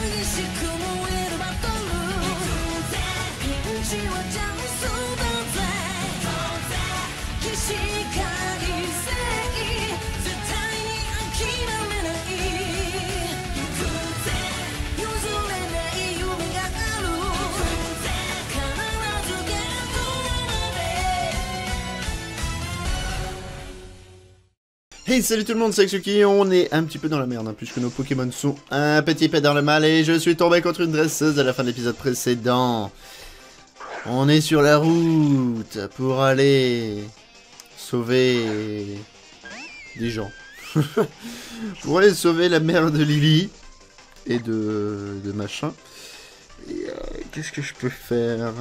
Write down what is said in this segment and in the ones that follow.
激しく燃えるバトル。ピンチは Hey salut tout le monde, c'est Xuki, on est un petit peu dans la merde, hein, puisque nos Pokémon sont un petit peu dans le mal, et je suis tombé contre une dresseuse à la fin de l'épisode précédent. On est sur la route pour aller sauver des gens. pour aller sauver la mère de Lily et de, de machin. Euh, qu'est-ce que je peux faire?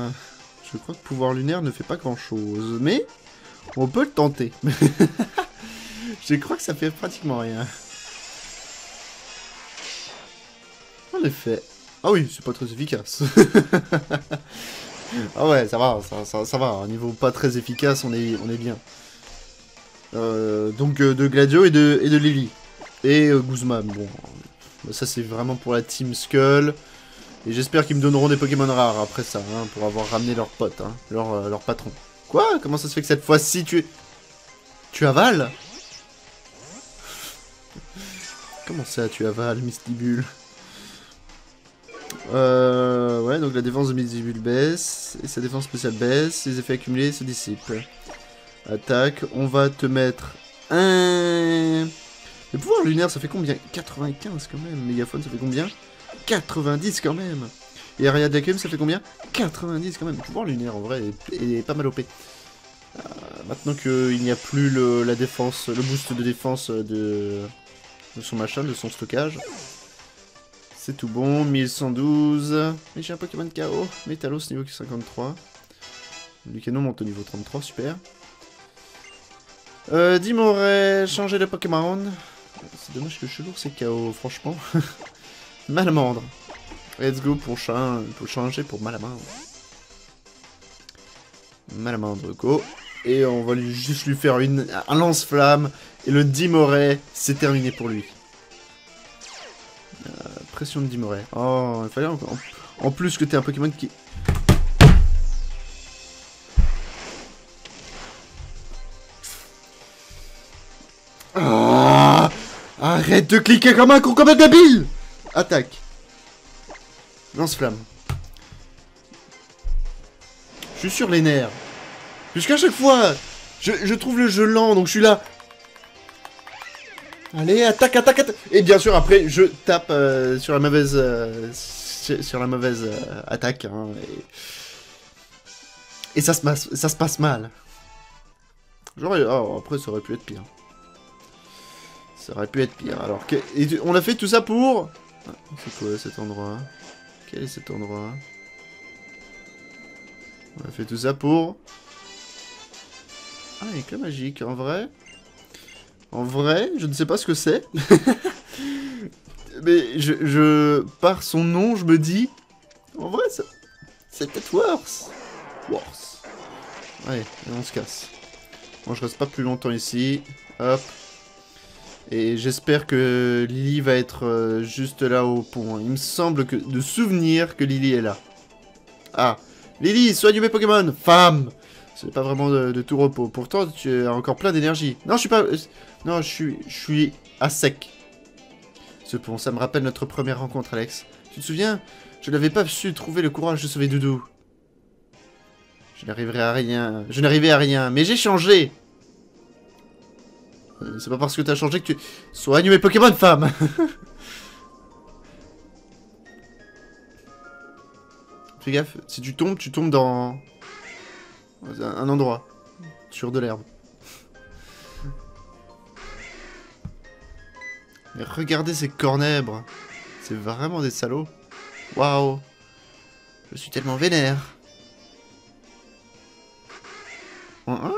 Je crois que pouvoir lunaire ne fait pas grand chose, mais on peut le tenter. Je crois que ça fait pratiquement rien. En effet. Ah oui, c'est pas très efficace. ah ouais, ça va, ça, va. Au niveau pas très efficace, on est, bien. Euh, donc euh, de Gladio et de, Lily. Et euh, Guzman, bon. Bah, ça c'est vraiment pour la Team Skull. Et j'espère qu'ils me donneront des Pokémon rares après ça, hein, pour avoir ramené leur pote, hein, leur, euh, patron. Quoi? Comment ça se fait que cette fois-ci tu... Tu avales? Comment ça, tu avales, Mistibule Euh... Ouais, donc la défense de Mistibule baisse, et sa défense spéciale baisse, ses effets accumulés se dissipent. Attaque, on va te mettre un... Le pouvoir lunaire, ça fait combien? 95 quand même. Mégaphone, ça fait combien? 90 quand même. Et Aria ça fait combien? 90 quand même. Le pouvoir lunaire, en vrai, est, est pas mal OP. Euh, maintenant qu'il n'y a plus le, la défense, le boost de défense de, de son machin, de son stockage. C'est tout bon, 1112. Mais j'ai un Pokémon KO. Metalos niveau 53. Lucano monte au niveau 33, super. Euh, Dimoré, changer de Pokémon. C'est dommage que Chelour c'est KO, franchement. Malamandre. Let's go pour changer pour Malamandre. Malamandre, go. Et on va juste lui faire une, un lance-flamme. Et le Dimoré, c'est terminé pour lui. Euh, pression de Dimoré. Oh, il fallait encore. En, en plus que t'es un Pokémon qui. Ah Arrête de cliquer comme un con, comme un débile Attaque. Lance-flamme. Je suis sur les nerfs. Puisqu'à chaque fois, je, trouve le jeu lent, donc je suis là. Allez, attaque, attaque, attaque. Et bien sûr, après, je tape euh, sur la mauvaise, euh, sur la mauvaise euh, attaque. hein, et... ça se passe, ça se passe mal. J'aurais, oh, après, ça aurait pu être pire. Ça aurait pu être pire. Alors, on a fait tout ça pour. C'est quoi cet endroit? Quel est cet endroit? On a fait tout ça pour. Ah, éclat magique, en vrai. En vrai, je ne sais pas ce que c'est. Mais je, je. Par son nom, je me dis. En vrai, ça- c'est peut-être worse. Worse. Allez, et on se casse. Moi, je reste pas plus longtemps ici. Hop. Et j'espère que Lily va être euh, juste là au pont. Il me semble que de souvenir que Lily est là. Ah. Lily, soigne mes Pokémon Femme C'est pas vraiment de, tout repos. Pourtant, tu as encore plein d'énergie. Non, je suis pas... euh, Non, je suis, je suis à sec. Ce pont, ça me rappelle notre première rencontre, Alex. Tu te souviens? Je n'avais pas su trouver le courage de sauver Doudou. Je n'arriverai à rien. Je n'arrivais à rien. Mais j'ai changé Euh, C'est pas parce que t'as changé que tu... Soigne mes Pokémon, femme Fais gaffe, si tu tombes, tu tombes dans... un, endroit. Sur de l'herbe. Mais regardez ces cornèbres. C'est vraiment des salauds. Waouh. Je suis tellement vénère. Ah, ah.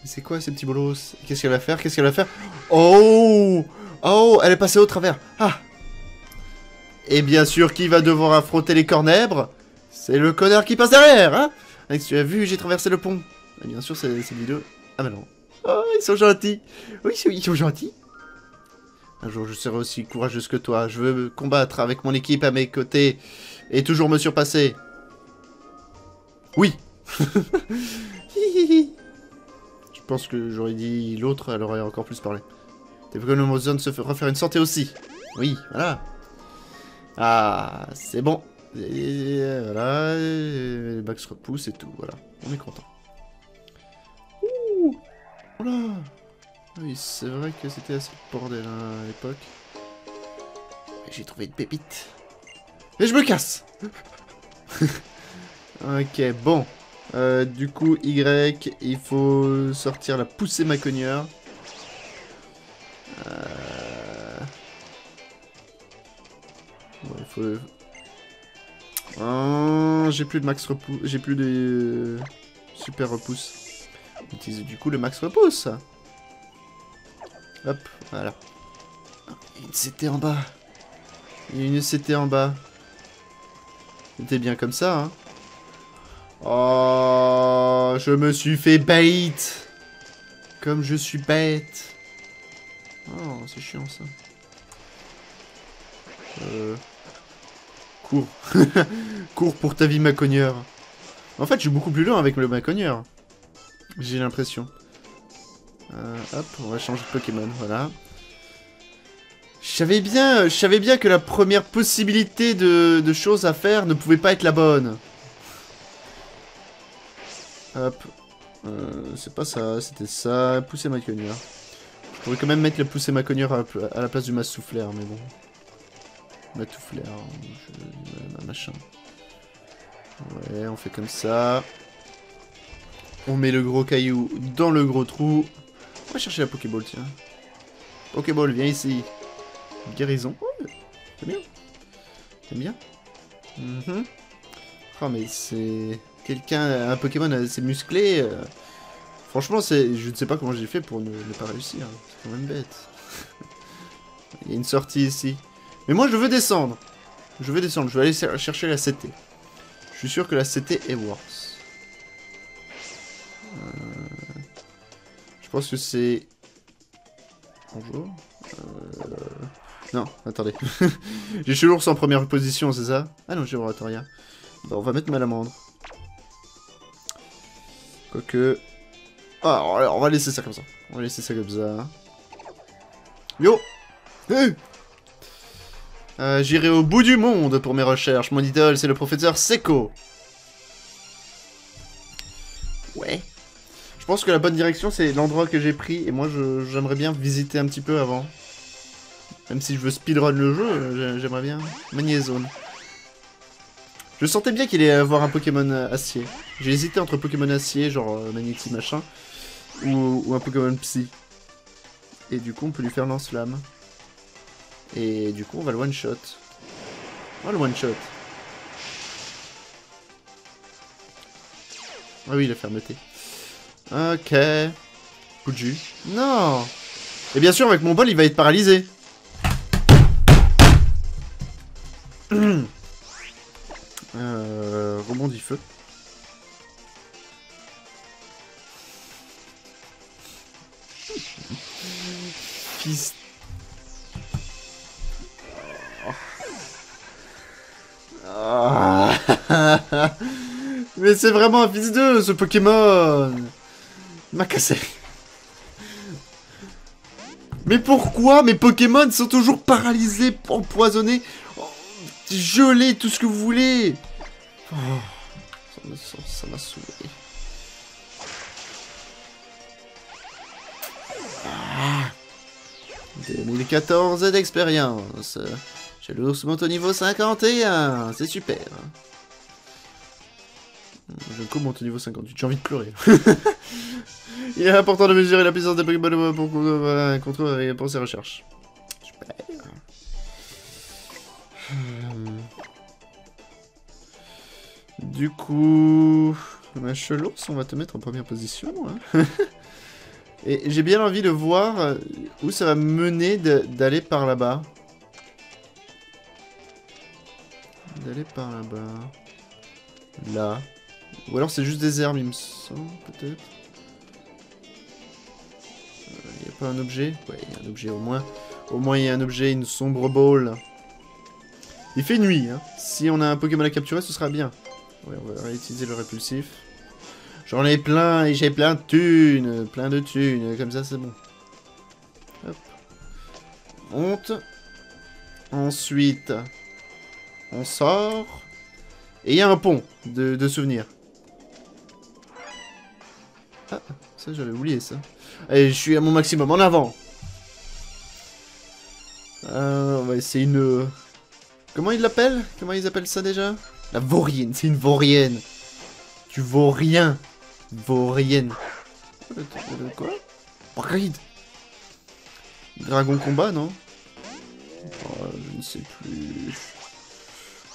Mais c'est quoi ces petits bolos? Qu'est-ce qu'elle va faire? Qu'est-ce qu'elle va faire? Oh! Oh! Elle est passée au travers. Ah! Et bien sûr, qui va devoir affronter les cornèbres? C'est le connard qui passe derrière, hein Alex, tu as vu, j'ai traversé le pont. Bien sûr, c'est vidéo. Ah, mais non. Oh, ils sont gentils. Oui, ils sont- ils sont gentils. Un jour, je serai aussi courageuse que toi. Je veux combattre avec mon équipe à mes côtés et toujours me surpasser. Oui. Je pense que j'aurais dit l'autre, elle aurait encore plus parlé. Tes Pokémon Zone se fera faire une santé aussi. Oui, voilà. Ah, c'est bon. Et voilà, et Max repousse et tout, voilà. On est content. Ouh Oula Oui, c'est vrai que c'était assez bordel hein, à l'époque. J'ai trouvé une pépite. Et je me casse Ok, bon. Euh, du coup, Y, il faut sortir la poussée macogneur. Euh... Ouais, faut... Ah, j'ai plus de max repousse. J'ai plus de super repousse. Utilise du coup le max repousse. Hop, voilà. Une CT en bas. Une CT en bas. C'était bien comme ça, hein. Oh, je me suis fait bait. Comme je suis bête. Oh, c'est chiant ça. Euh... Cours. Cours pour ta vie, macogneur. En fait, je suis beaucoup plus lent avec le macogneur. J'ai l'impression. Euh, hop, on va changer de Pokémon, voilà. Je savais bien, bien que la première possibilité de, choses à faire ne pouvait pas être la bonne. Hop. Euh, c'est pas ça, c'était ça. Pousser macogneur. Je pourrais quand même mettre le pousser macogneur à, la- à la place du masse souffleur, mais bon. Matoufleur, je... machin. Ouais, on fait comme ça. On met le gros caillou dans le gros trou. On va chercher la Pokéball, tiens. Pokéball, viens ici. Guérison. C'est bien. C'est bien. Mhm. Oh, mais c'est... Quelqu'un, un Pokémon assez musclé. euh, Franchement, c'est, je ne sais pas comment j'ai fait pour ne pas réussir. C'est quand même bête. Il y a une sortie ici. Mais moi, je veux descendre. Je veux descendre. Je vais aller chercher la CT. Je suis sûr que la CT est worse. Euh, Je pense que c'est... Bonjour. Euh, Non, attendez. j'ai chez l'ours en première position, c'est ça? Ah non, j'ai Oratoria. Bon, on va mettre Malamandre. Quoique... Ah, on va- on va laisser ça comme ça. On va laisser ça comme ça. Yo Hey Euh, J'irai au bout du monde pour mes recherches. Mon idole, c'est le professeur Seko. Ouais. Je pense que la bonne direction, c'est l'endroit que j'ai pris. Et moi, je- j'aimerais bien visiter un petit peu avant. Même si je veux speedrun le jeu, j'ai- j'aimerais bien. Magnézone. Je sentais bien qu'il allait avoir un Pokémon euh, acier. J'ai hésité entre Pokémon acier, genre euh, Magnéti machin, ou, ou un Pokémon psy. Et du coup, on peut lui faire lance-flamme. Et du coup, on va le one-shot. On le one-shot. Ah oui, la fermeté. Ok. Coup de jus. Non Et bien sûr, avec mon bol, il va être paralysé. C'est vraiment un fils d'eux, ce Pokémon m'a cassé. Mais pourquoi mes Pokémon sont toujours paralysés, empoisonnés, gelés, tout ce que vous voulez? Oh, ça m'a saoulé. Ah. 2014 d'expérience. J'ai l'ours monte au niveau 51, c'est super. Je monte au niveau 58, j'ai envie de pleurer. Il est important de mesurer la puissance des Pokémon pour pour ses recherches. Du coup, ma chelos, on va te mettre en première position. hein. Et j'ai bien envie de voir euh, où ça va me mener d'aller par là-bas. D'aller par là-bas. Là. Ou alors c'est juste des herbes, il me semble, peut-être. Il n'y a pas un objet? Ouais, il y a un objet au moins. Au moins, il y a un objet, une sombre ball. Il fait nuit, hein. Si on a un Pokémon à capturer, ce sera bien. Ouais, on va réutiliser le répulsif. J'en ai plein et j'ai plein de thunes. Plein de thunes. Comme ça, c'est bon. Hop. Monte. Ensuite, on sort. Et il y a un pont de souvenirs. Ah, ça j'avais oublié ça. Allez, je suis à mon maximum, en avant euh, On va essayer une... Comment ils l'appellent? Comment ils appellent ça déjà? La vaurienne, c'est une vaurienne. Tu vaux rien. Vaurienne. Quoi? Ride Dragon combat, non? Oh, Je ne sais plus.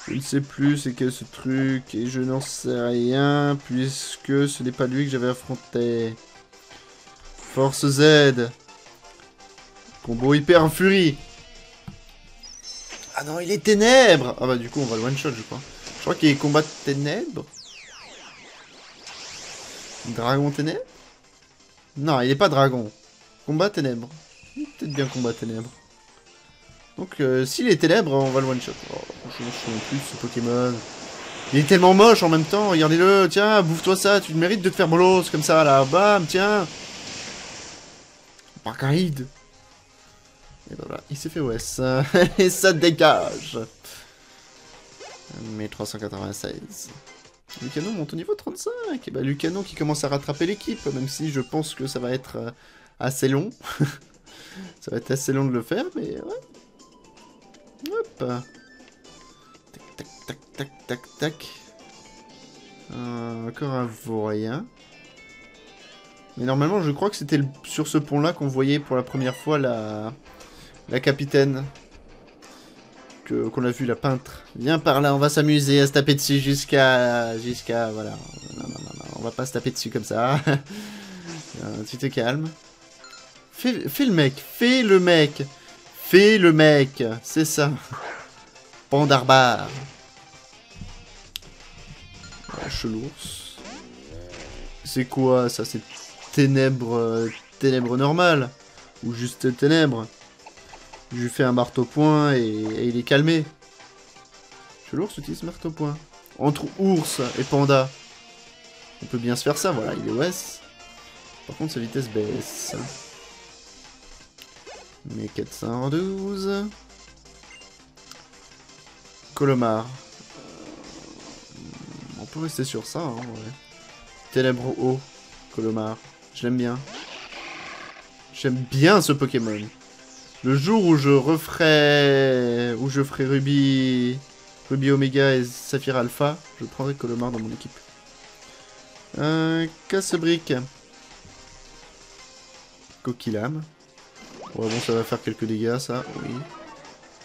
Je ne sais plus c'est quel ce truc et je n'en sais rien puisque ce n'est pas lui que j'avais affronté. Force Z. Combo hyper furie. Ah non, il est ténèbres Ah bah du coup on va le one shot je crois. Je crois qu'il est combat ténèbres. Dragon ténèbres Non, il est pas dragon. Combat ténèbres. Peut-être bien combat ténèbres. Donc, euh, s'il est ténèbres, on va le one-shot. Oh, je plus ce Pokémon. Il est tellement moche en même temps, regardez-le. Tiens, bouffe-toi ça, tu mérites de te faire bolos comme ça, là. Bam, tiens. Parcaride. Et voilà, il s'est fait OS. Et ça dégage. 1396. Lucano monte au niveau 35. Et bah Lucano qui commence à rattraper l'équipe, même si je pense que ça va être euh, assez long. ça va être assez long de le faire, mais. Tac, tac, tac, tac, tac, tac. Euh, encore un vaurien. Mais normalement, je crois que c'était sur ce pont-là qu'on voyait pour la première fois la, la capitaine. Qu'on a vu, la peintre. Viens par là, on va s'amuser à se taper dessus jusqu'à... Jusqu'à... Voilà. On va pas se taper dessus comme ça. Euh, tu te calmes. Fais, fais le mec, fais le mec Fais le mec, c'est ça. Pandarbare. Oh, chelours. C'est quoi ça C'est ténèbres, ténèbres normales Ou juste ténèbres Je lui fais un marteau-point et, il est calmé. Chelours utilise marteau-point. Entre ours et panda. On peut bien se faire ça, voilà, il est OS. Par contre, sa vitesse baisse. Mais 412. Colomar. Euh, on peut rester sur ça, hein, ouais. Ténèbres haut, Colomar. Je l'aime bien. J'aime bien ce Pokémon. Le jour où je referai... Où je ferai Ruby... Ruby Omega et Saphir Alpha, je prendrai Colomar dans mon équipe. Euh, casse-brique. Coquillame. Ouais, bon, ça va faire quelques dégâts, ça, oui.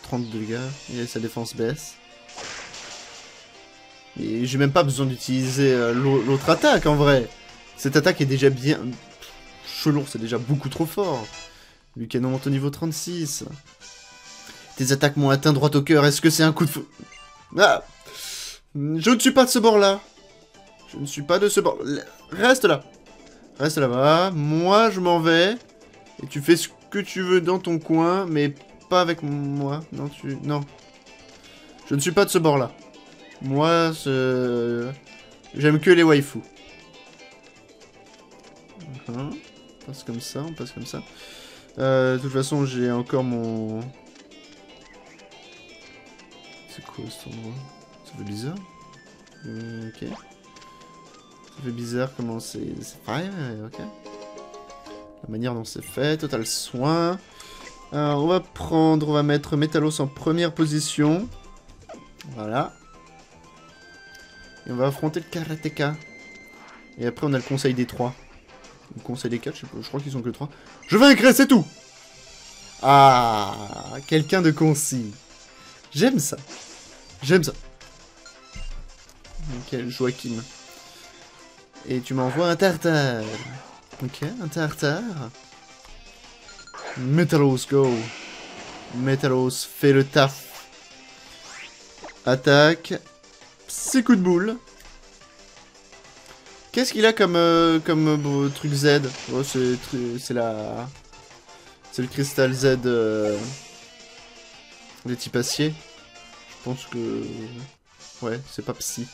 30 dégâts, et sa défense baisse. Et j'ai même pas besoin d'utiliser euh, l'autre attaque, en vrai. Cette attaque est déjà bien... Chelon, c'est déjà beaucoup trop fort. Lucano monte au niveau 36. Tes attaques m'ont atteint droit au cœur, est-ce que c'est un coup de feu Ah Je ne suis pas de ce bord-là. Je ne suis pas de ce bord... Reste là. Reste là-bas. Moi, je m'en vais. Et tu fais ce que tu veux dans ton coin, mais pas avec moi. Non, tu... Non. Je ne suis pas de ce bord-là. Moi, j'aime que les waifus. On passe comme ça, on passe comme ça. Euh, de toute façon, j'ai encore mon... C'est quoi cet endroit? Ça fait bizarre. ok. Ça fait bizarre comment c'est... C'est ok. Manière dont c'est fait, total soin. Alors, on va prendre, on va mettre Metalos en première position. Voilà. Et on va affronter le Karateka. Et après, on a le Conseil des Trois. Le Conseil des Quatre, je, crois qu'ils sont que trois. Je vaincrai, c'est tout Ah Quelqu'un de concis. J'aime ça. J'aime ça. Ok, Joachim. Et tu m'envoies un tartare. Ok, un tartare. Metalos, go. Metalos fait le taf. Attaque. Six coups de boule. Qu'est-ce qu'il a comme, euh, comme euh, truc Z? Oh, C'est la... C'est le cristal Z euh, des types acier. Je pense que... Ouais, c'est pas psy.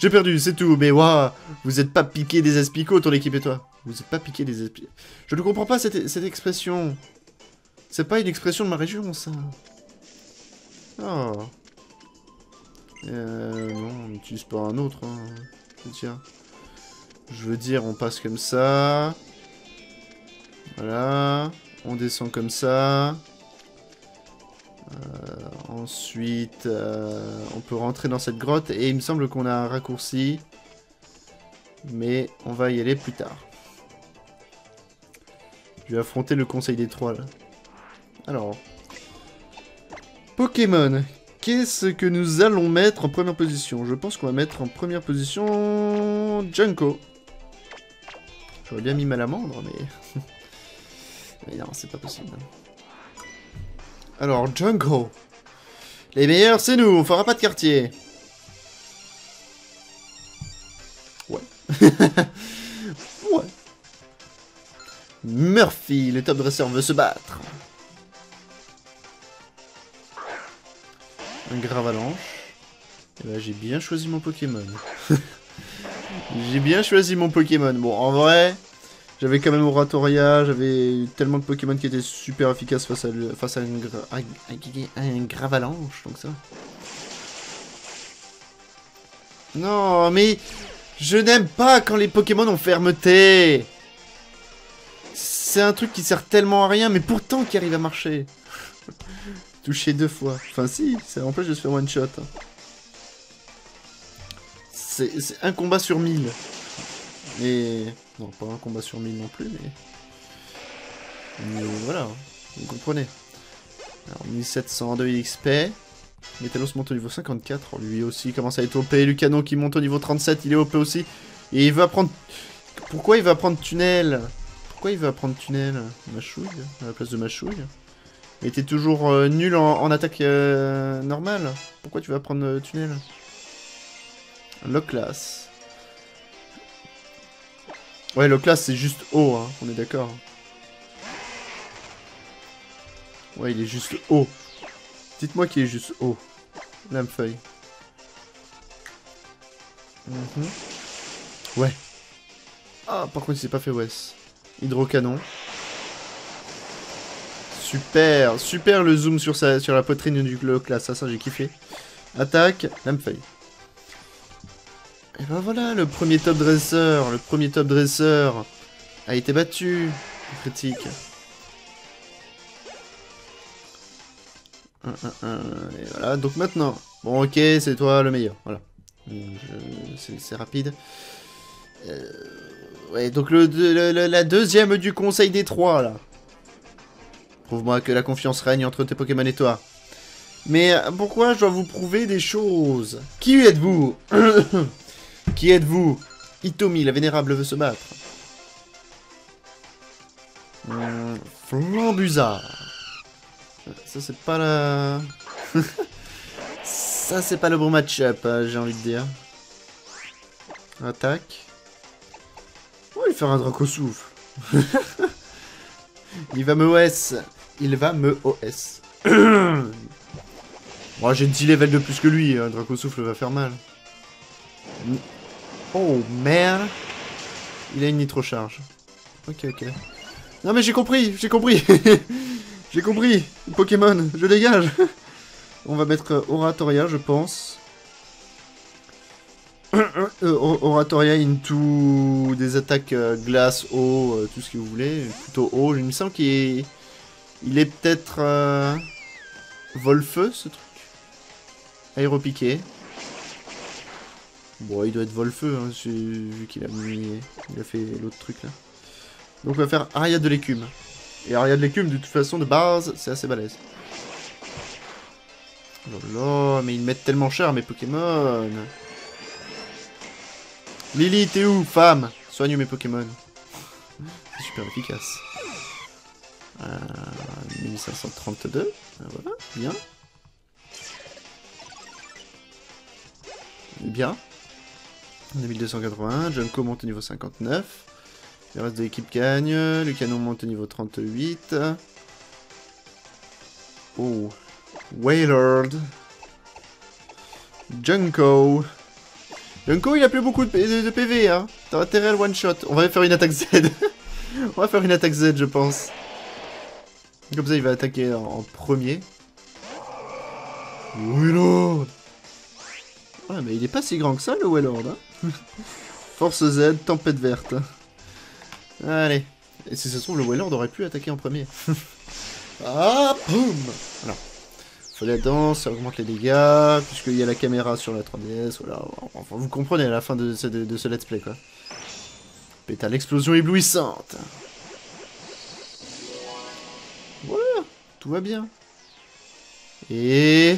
J'ai perdu, c'est tout, mais waouh Vous êtes pas piqué des aspicots, ton équipe et toi Vous êtes pas piqué des aspicots. Je ne comprends pas cette, cette expression. C'est pas une expression de ma région, ça. Oh. Euh, non, on n'utilise pas un autre, hein. Je veux dire. Je veux dire, on passe comme ça. Voilà. On descend comme ça. Euh, ensuite, euh, on peut rentrer dans cette grotte. Et il me semble qu'on a un raccourci. Mais on va y aller plus tard. Je vais affronter le conseil des trois, là. Alors. Pokémon. Qu'est-ce que nous allons mettre en première position? Je pense qu'on va mettre en première position... Junko. J'aurais bien mis Malamandre, mais... mais non, c'est pas possible. Alors, Junko. Les meilleurs, c'est nous, on fera pas de quartier. Ouais. ouais. Murphy, le top dresseur veut se battre. Un Gravalanche. Et là, j'ai bien choisi mon Pokémon. j'ai bien choisi mon Pokémon. Bon, en vrai, j'avais quand même Oratoria, j'avais tellement de Pokémon qui étaient super efficaces face à un Gravalanche, donc ça. Non, mais je n'aime pas quand les Pokémon ont fermeté. C'est un truc qui sert tellement à rien, mais pourtant qui arrive à marcher. Touché deux fois. Enfin si, ça empêche de se faire one shot. C'est c'est un combat sur mille. Et... Non, pas un combat sur mille non plus, mais... Mais voilà, hein, vous comprenez. Alors, 1702 XP. Metalos monte au niveau 54. Oh, lui aussi commence à être OP. Lucano qui monte au niveau 37, il est OP aussi. Et il va prendre... Pourquoi il va prendre tunnel? Pourquoi il va prendre tunnel Machouille À la place de Machouille Il était toujours euh, nul en, attaque euh, normale. Pourquoi tu vas prendre euh, tunnel? Loclas. Ouais, Loclas c'est juste haut, hein, on est d'accord. Ouais, il est juste haut. Dites-moi qu'il est juste haut. Lamefeuille. Mhm. Ouais. Ah, par contre, il s'est pas fait Wes. Hydrocanon. Super, super le zoom sur, sa, sur la poitrine du Loclas, ça, ça j'ai kiffé. Attaque, Lamefeuille. Et ben voilà, le premier top dresseur, le premier top dresseur a été battu. Critique. Et voilà, donc maintenant. Bon, ok, c'est toi le meilleur. Voilà. C'est rapide. Euh, ouais, donc le, la deuxième du conseil des trois, là. Prouve-moi que la confiance règne entre tes Pokémon et toi. Mais euh, pourquoi je dois vous prouver des choses? Qui êtes-vous? Qui êtes-vous? Itomi, la vénérable, veut se battre. Flambuzard. Ça, c'est pas la... Ça, c'est pas le bon match-up, hein, j'ai envie de dire. Attaque. Faire un Draco souffle. il va me OS. Il va me OS. Bon, j'ai 10 levels de plus que lui. Un Draco souffle va faire mal. Oh, merde. Il a une nitro-charge. Ok, ok. Non, mais j'ai compris, j'ai compris. j'ai compris. Pokémon, je dégage. On va mettre euh, Oratoria, je pense. Euh, Or- Oratoria into des attaques euh, glace, eau, euh, tout ce que vous voulez. Plutôt eau. Il me semble qu'il est... Il est peut-être... euh, Vol-feu, ce truc. Aéropiqué. Bon, il doit être vol-feu, hein, vu qu'il a mis... Il a fait l'autre truc, là. Donc on va faire Aria de l'écume. Et Aria de l'écume, de toute façon, de base, c'est assez balèze. Oh mais ils mettent tellement cher, mes Pokémon Lily, t'es où, femme? Soigne mes Pokémon. C'est super efficace. Euh, 1532. Ah, Voilà, bien. Bien. 2281, Junko monte au niveau 59. Le reste de l'équipe gagne. Le canon monte au niveau 38. Oh. Wailord. Junko. Junko, il a plus beaucoup de, PV, hein. T'as intérêt à le one-shot. On va faire une attaque Z. On va faire une attaque Z, je pense. Comme ça, il va attaquer en, premier. Wailord. Ouais, mais il est pas si grand que ça, le Wailord, hein. Force Z, tempête verte. Allez. Et si ça se trouve, le Wailord aurait pu attaquer en premier. ah, boum Faut la danse, ça augmente les dégâts, puisqu'il y a la caméra sur la 3DS, voilà. Enfin, vous comprenez à la fin de ce, de, ce let's play, quoi. Pétale explosion éblouissante Voilà, tout va bien. Et...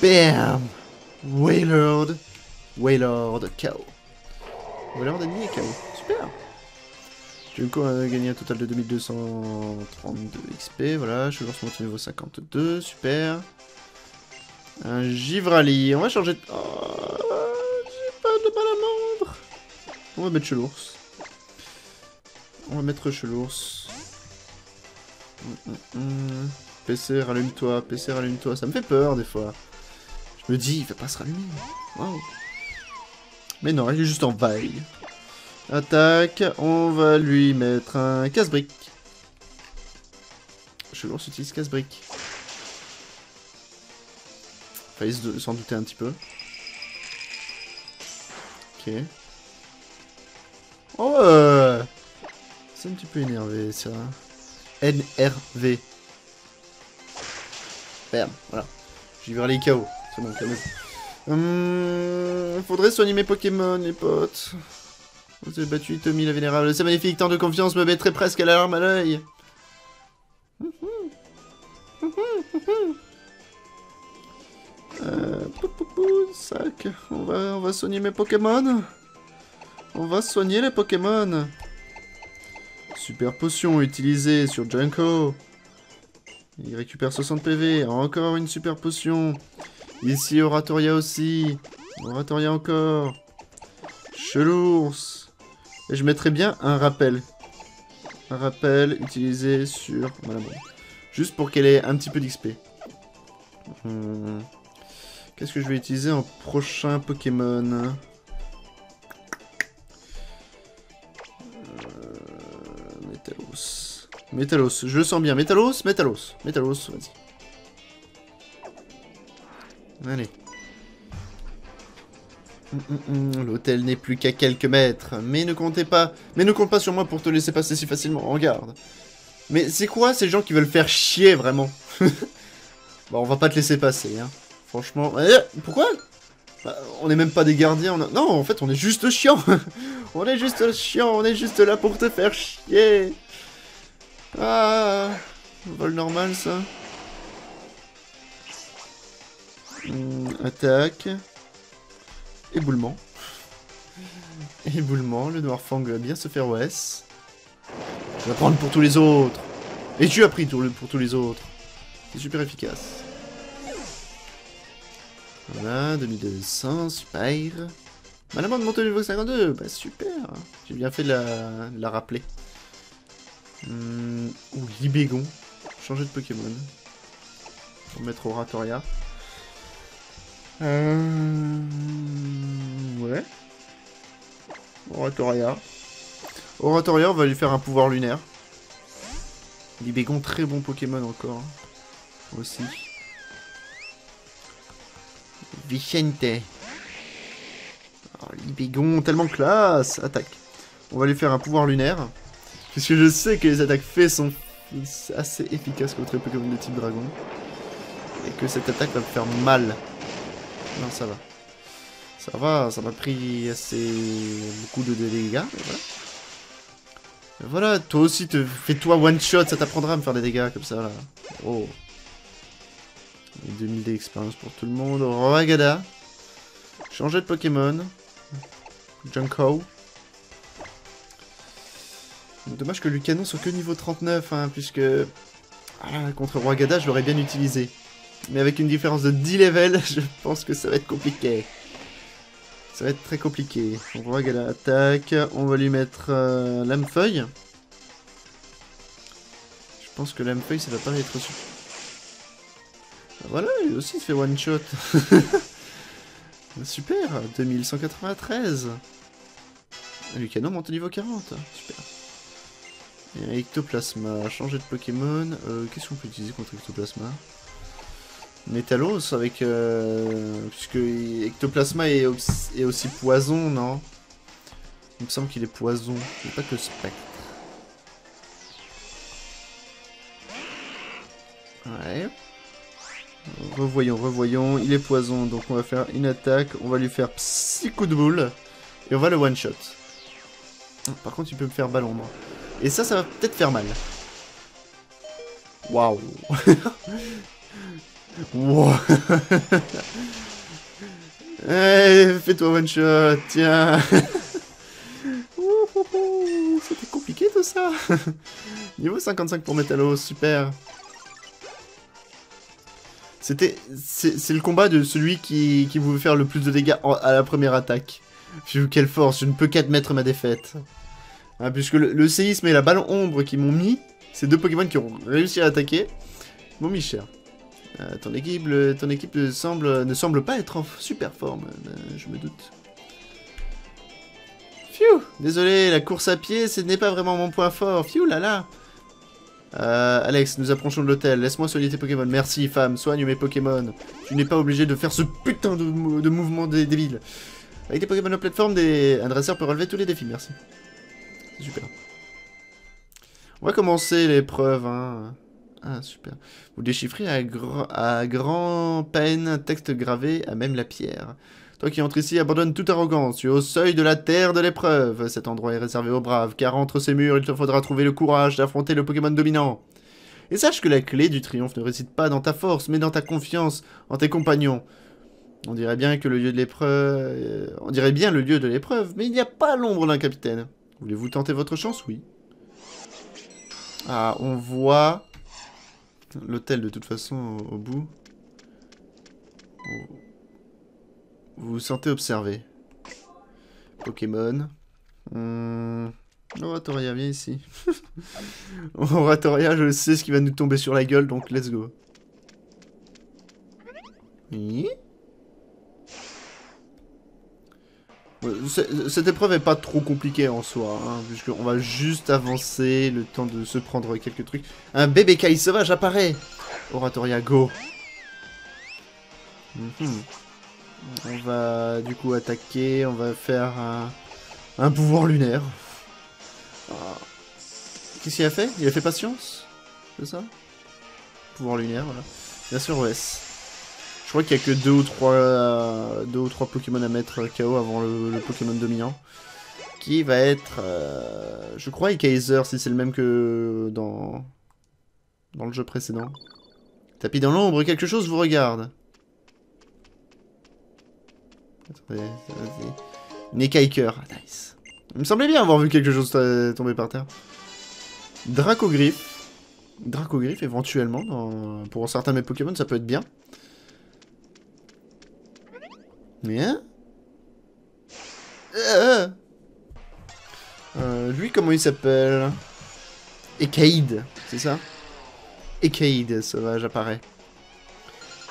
Bam Wailord Wailord KO. Wailord ennemi est KO. Super A gagné un total de 2232 XP, voilà, je lance mon niveau 52, super. Un Givrali, on va changer de... Oh, j'ai pas de balamandre On va mettre Chelours. On va mettre Chelours. Hum, hum, hum. PC, rallume-toi, PC, rallume-toi, ça me fait peur des fois. Je me dis, il va pas se rallumer. Waouh. Mais non, il est juste en veille. Attaque, on va lui mettre un casse-brique. Chelours utilise casse-brique. Fallait se- s'en douter un petit peu. Ok. Oh C'est un petit peu énervé ça. NRV. Bam, voilà. J'y vais les KO. C'est bon. Hum, faudrait soigner mes Pokémon, les potes. Vous avez battu Tommy la Vénérable. C'est magnifique, tant de confiance me mettrait presque à la larme à l'œil. Euh, sac. On va, on va soigner mes Pokémon. On va soigner les Pokémon. Super potion utilisée sur Junko. Il récupère 60 PV. Encore une super potion. Ici, Oratoria aussi. Oratoria encore. Chelours. Et je mettrais bien un rappel. Un rappel utilisé sur Malamon. Juste pour qu'elle ait un petit peu d'XP. Hmm. Qu'est-ce que je vais utiliser en prochain Pokémon? Euh, Métalos. Métalos, je le sens bien. Métalos, Métalos. Métalos, vas-y. Allez. Hum, hum, hum, L'hôtel n'est plus qu'à quelques mètres. Mais ne comptez pas. Mais ne compte pas sur moi pour te laisser passer si facilement. Regarde. Mais c'est quoi ces gens qui veulent faire chier vraiment? Bon, on va pas te laisser passer, hein. Franchement. Eh, pourquoi? Bah, On n'est même pas des gardiens. Non, en fait, on est juste chiant. on est juste chiant. On est juste là pour te faire chier. Ah. Vol normal, ça. Hmm, attaque. Éboulement. Éboulement, le noir fang va bien se faire OS. Je vais prendre pour tous les autres. Et tu as pris pour, tous les autres. C'est super efficace. Voilà, 2200, super. Madame de monter au niveau 52, bah super. J'ai bien fait de la, la rappeler. Hmm, ou Libégon. Changer de Pokémon. Pour mettre Oratoria. Euh... Oratoria. Oratoria, on va lui faire un pouvoir lunaire. Libégon, très bon Pokémon encore. hein. Aussi. Vicente. Oh, Libégon, tellement classe. Attaque. On va lui faire un pouvoir lunaire. Puisque je sais que les attaques fées sont assez efficaces contre les Pokémon de type dragon. Et que cette attaque va me faire mal. Non, ça va. Ça va, ça m'a pris assez beaucoup de dégâts, mais voilà. Voilà, toi aussi, te... fais-toi one shot, ça t'apprendra à me faire des dégâts comme ça, là. Oh. Et 2000 d'expérience pour tout le monde. Ragada. Changer de Pokémon. Junko. Dommage que Lucano soit que niveau 39, hein, puisque... Ah, contre Ragada, je l'aurais bien utilisé. Mais avec une différence de 10 levels, je pense que ça va être compliqué. Ça va être très compliqué. On voit qu'elle attaque. On va lui mettre euh, lame feuille. Je pense que l'âme feuille, ça va pas être super. Voilà, lui aussi fait one shot. Super, 2193. Le canon monte au niveau 40. Super. Et Ectoplasma, changer de Pokémon. Euh, Qu'est-ce qu'on peut utiliser contre Ectoplasma? Métalos avec... Euh, puisque Ectoplasma est, est aussi poison, non? Il me semble qu'il est poison. Il pas que spectre. Ouais. Revoyons, revoyons. Il est poison, donc on va faire une attaque. On va lui faire psy coup de boule. Et on va le one shot. Par contre, il peut me faire ballon, moi. Et ça, ça va peut-être faire mal. Waouh. Wow. Fais-toi one shot, tiens. C'était compliqué tout ça. Niveau 55 pour Métallos, super. C'était, c'est le combat de celui qui, pouvait faire le plus de dégâts à la première attaque. Phew, quelle force, je ne peux qu'admettre ma défaite. Ah, puisque le, le séisme et la balle ombre qui m'ont mis, ces deux Pokémon qui ont réussi à attaquer, m'ont mis cher. Euh, ton équipe, ton équipe ne semble, pas être en super forme, euh, je me doute. Phew, désolé, la course à pied, ce n'est pas vraiment mon point fort. Phew, là là. Euh, Alex, nous approchons de l'hôtel. Laisse-moi soigner tes Pokémon. Merci, femme. Soigne mes Pokémon. Tu n'es pas obligé de faire ce putain de, mou- de mouvement débile. Avec des Pokémon de plateforme, des... un dresseur peut relever tous les défis. Merci. Super. On va commencer l'épreuve. Hein. Ah, super. Vous déchiffrez à, gr- à grand peine un texte gravé à même la pierre. Toi qui entres ici, abandonne toute arrogance. Tu es au seuil de la terre de l'épreuve. Cet endroit est réservé aux braves, car entre ces murs, il te faudra trouver le courage d'affronter le Pokémon dominant. Et sache que la clé du triomphe ne réside pas dans ta force, mais dans ta confiance en tes compagnons. On dirait bien que le lieu de l'épreuve... On dirait bien le lieu de l'épreuve, mais il n'y a pas l'ombre d'un capitaine. Voulez-vous tenter votre chance? Oui. Ah, on voit... L'hôtel, de toute façon, au, bout. Vous vous sentez observé. Pokémon. Hmm. Oratoria, viens ici. Oratoria, je sais ce qui va nous tomber sur la gueule, donc let's go Ouais, c'est- Cette épreuve est pas trop compliquée en soi, hein, puisqu'on va juste avancer, le temps de se prendre quelques trucs. Un bébé caille sauvage apparaît Oratoria, go Mhm. On va du coup attaquer, on va faire un, pouvoir lunaire. Ah. Qu'est-ce qu'il a fait? Il a fait patience? C'est ça? Pouvoir lunaire, voilà. Bien sûr, OS. Je crois qu'il y a que deux ou trois, euh, deux ou trois Pokémon à mettre KO avant le, Pokémon dominant. Qui va être, euh, je crois, Kaiser, si c'est le même que dans, dans le jeu précédent. Tapis dans l'ombre, quelque chose vous regarde. Attendez. Nekaiker, ah, nice. Il me semblait bien avoir vu quelque chose euh, tomber par terre. Dracogriffe. Dracogriffe, éventuellement, pour certains de mes Pokémon, ça peut être bien. Bien. Euh. Euh, lui, comment il s'appelle Ekaïd, c'est ça Ekaïd, sauvage, apparaît.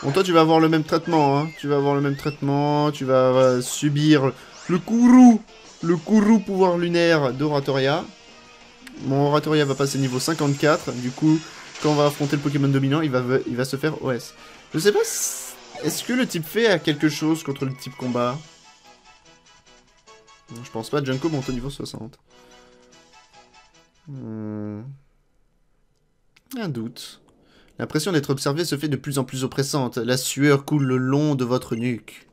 Bon, toi, tu vas avoir le même traitement, hein. Tu vas avoir le même traitement, tu vas euh, subir le Kourou, le Kourou pouvoir lunaire d'Oratoria. Mon Oratoria va passer niveau 54, du coup, quand on va affronter le Pokémon dominant, il va, il va se faire OS. Je sais pas si... Est-ce que le type fait a quelque chose contre le type combat? Je pense pas, Junko monte au niveau 60. Hmm. Un doute. L'impression d'être observé se fait de plus en plus oppressante. La sueur coule le long de votre nuque.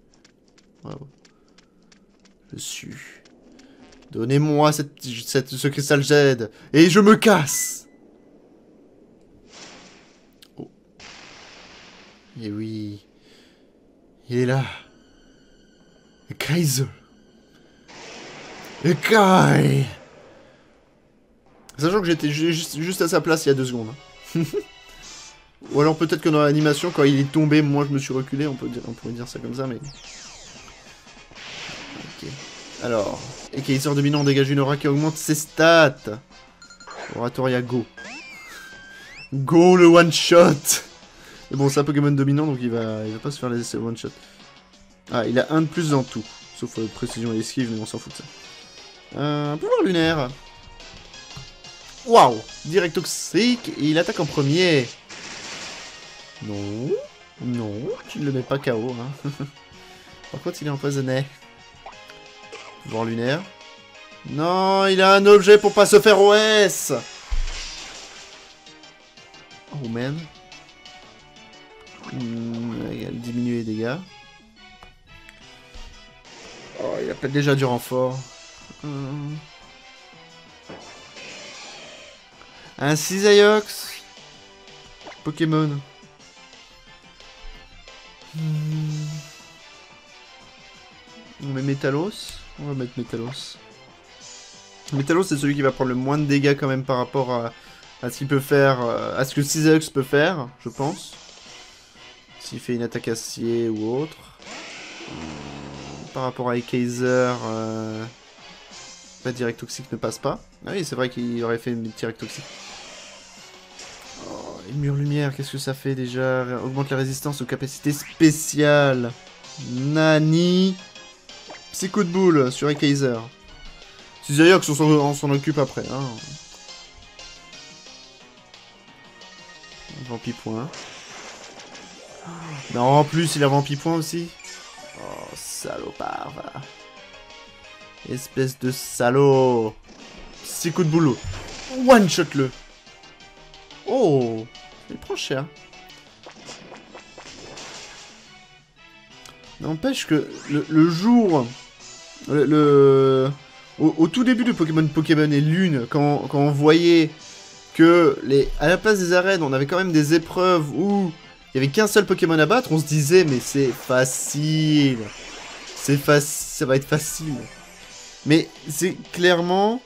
Bravo. Je sue. Donnez-moi cette, cette- ce cristal jade et je me casse. Oh. Et oui. Il est là. Le Kai. Sachant que j'étais ju- juste, à sa place il y a deux secondes. hein. Ou alors peut-être que dans l'animation, quand il est tombé, moi je me suis reculé, on, peut dire, pourrait dire ça comme ça, mais... Ok. Alors, et Kaiser dominant dégage une aura qui augmente ses stats. Oratoria Go. Go le one Mais bon, c'est un Pokémon dominant, donc il va, il va pas se faire les one shot. Ah, il a un de plus dans tout. Sauf euh, précision et esquive, mais on s'en fout de ça. Euh, pouvoir lunaire. Waouh Direct toxique, et il attaque en premier. Non, non, tu ne le mets pas KO. Hein. Par contre, il est empoisonné. Pouvoir lunaire. Non, il a un objet pour pas se faire OS Oh man. Il a diminué les dégâts. Oh, il a peut-être déjà du renfort. Un Cisaiox Pokémon. On met Métalos On va mettre Métalos. Métalos, c'est celui qui va prendre le moins de dégâts quand même par rapport à, à ce qu'il peut faire, euh, à ce que Cisaux peut faire, je pense. S'il fait une attaque acier ou autre. Hmm, par rapport à Kaiser, euh, pas direct toxique ne passe pas. Ah oui, c'est vrai qu'il aurait fait une direct toxique. Oh, et mur lumière, qu'est-ce que ça fait déjà? Augmente la résistance aux capacités spéciales. Nani Psycho de boule sur Kaiser. Cisaiox, on s'en occupe après. Hein. Vampipoint. Non, en plus, il a Vampipoint aussi. Oh, salopard. Espèce de salaud. Six coups de boulot. One shot le. Oh, il prend cher. N'empêche que le, jour, le, au, tout début de Pokémon Pokémon et Lune, quand, quand on voyait que les, à la place des arènes, on avait quand même des épreuves où il y avait qu'un seul Pokémon à battre, on se disait mais c'est facile. C'est facile, ça va être facile. Mais c'est clairement...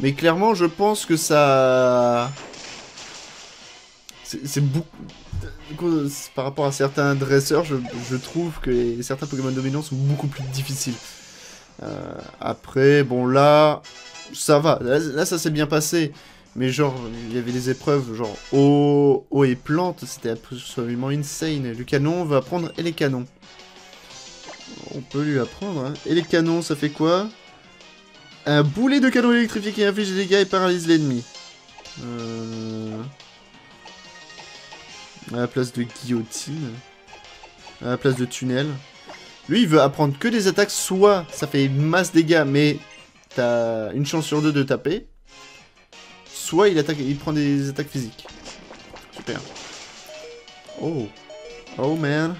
Mais clairement, je pense que ça... C'est beaucoup... Par rapport à certains dresseurs, je, trouve que certains Pokémon dominants sont beaucoup plus difficiles. Euh, après, bon là, ça va. Là, ça s'est bien passé. Mais genre, il y avait des épreuves, genre eau, eau et plantes, c'était absolument insane. Le canon va prendre et les canons. On peut lui apprendre, hein. Et les canons, ça fait quoi? Un boulet de canon électrifié qui inflige des dégâts et paralyse l'ennemi. Euh... À la place de guillotine. À la place de tunnel. Lui, il veut apprendre que des attaques, soit ça fait masse dégâts, mais t'as une chance sur deux de taper. Soit il attaque, il prend des attaques physiques. Super. Oh. Oh man.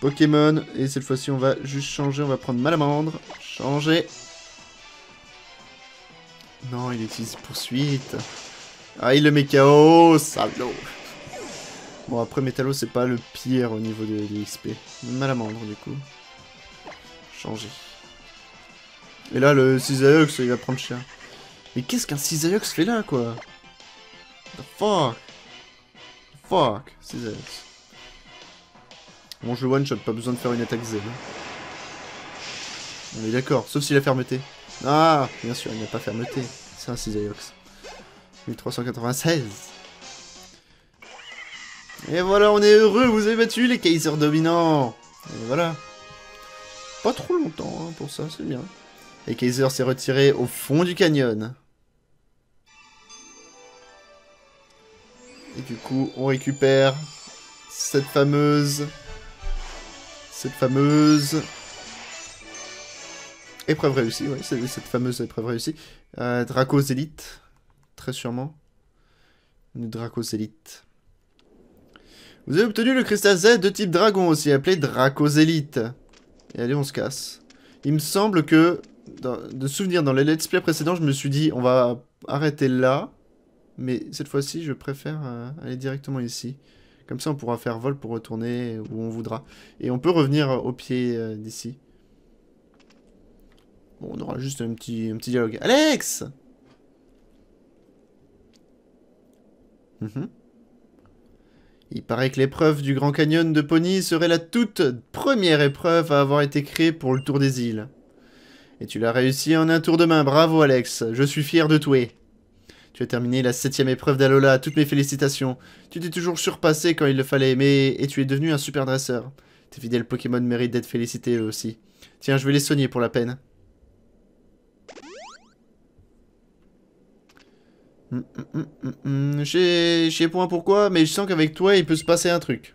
Pokémon. Et cette fois-ci, on va juste changer. On va prendre Malamandre. Changer. Non, il utilise poursuite. Ah, il le met KO, salaud. Bon, après, Métallo, c'est pas le pire au niveau de, de XP. Malamandre, du coup. Changer. Et là, le Cisaiox, il va prendre cher. Mais qu'est-ce qu'un Cisaiox fait là, quoi? The fuck? The fuck Cisaiox. Bon, je one shot, pas besoin de faire une attaque Z. Hein. On est d'accord, sauf s'il a fermeté. Ah, bien sûr, il n'a pas fermeté. C'est un Cisaiox. 1396. Et voilà, on est heureux, vous avez battu les Kaiser dominants. Et voilà. Pas trop longtemps hein, pour ça, c'est bien. Et Kaiser s'est retiré au fond du canyon. Et du coup, on récupère cette fameuse... Cette fameuse... Épreuve réussie, c'est cette fameuse épreuve réussie. Euh, très sûrement. Une Dracos. Vous avez obtenu le cristal Z de type dragon, aussi appelé Dracosélite. Et allez, on se casse. Il me semble que de souvenir, dans les let's play précédents, je me suis dit, on va arrêter là. Mais cette fois-ci, je préfère euh, aller directement ici. Comme ça, on pourra faire vol pour retourner où on voudra. Et on peut revenir au pied euh, d'ici. Bon, on aura juste un petit, un petit dialogue. Alex mhm. Il paraît que l'épreuve du Grand Canyon de Pony serait la toute première épreuve à avoir été créée pour le Tour des îles. Et tu l'as réussi en un tour de main, bravo Alex, je suis fier de toi. Tu as terminé la septième épreuve d'Alola, toutes mes félicitations. Tu t'es toujours surpassé quand il le fallait, mais et tu es devenu un super dresseur. Tes fidèles Pokémon méritent d'être félicités eux aussi. Tiens, je vais les soigner pour la peine. Hum. Je sais- point pourquoi, mais je sens qu'avec toi, il peut se passer un truc.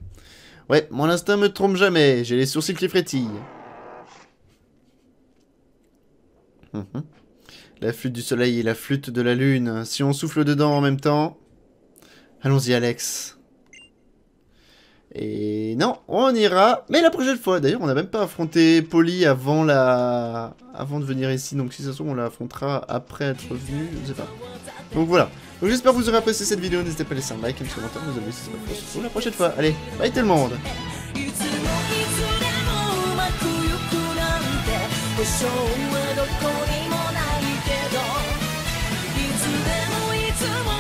Ouais, mon instinct me trompe jamais, j'ai les sourcils qui frétillent. Mhm. La flûte du soleil et la flûte de la lune. Si on souffle dedans en même temps. Allons-y, Alex. Et non, on ira, mais la prochaine fois. D'ailleurs, on n'a même pas affronté Polly avant la, avant de venir ici. Donc si ça se trouve, on l'affrontera après être venu. Je ne sais pas. Donc voilà. Donc j'espère que vous aurez apprécié cette vidéo. N'hésitez pas à laisser un like, un petit commentaire, vous avez si c'est pas la prochaine fois. Allez, bye tout le monde. つも